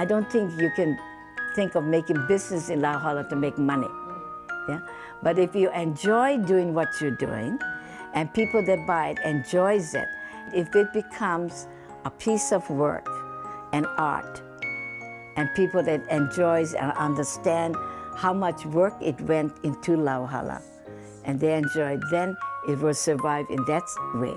I don't think you can think of making business in lauhala to make money. Yeah? But if you enjoy doing what you're doing, and people that buy it enjoys it, if it becomes a piece of work and art, and people that enjoys and understand how much work it went into lauhala, and they enjoy it, then it will survive in that way.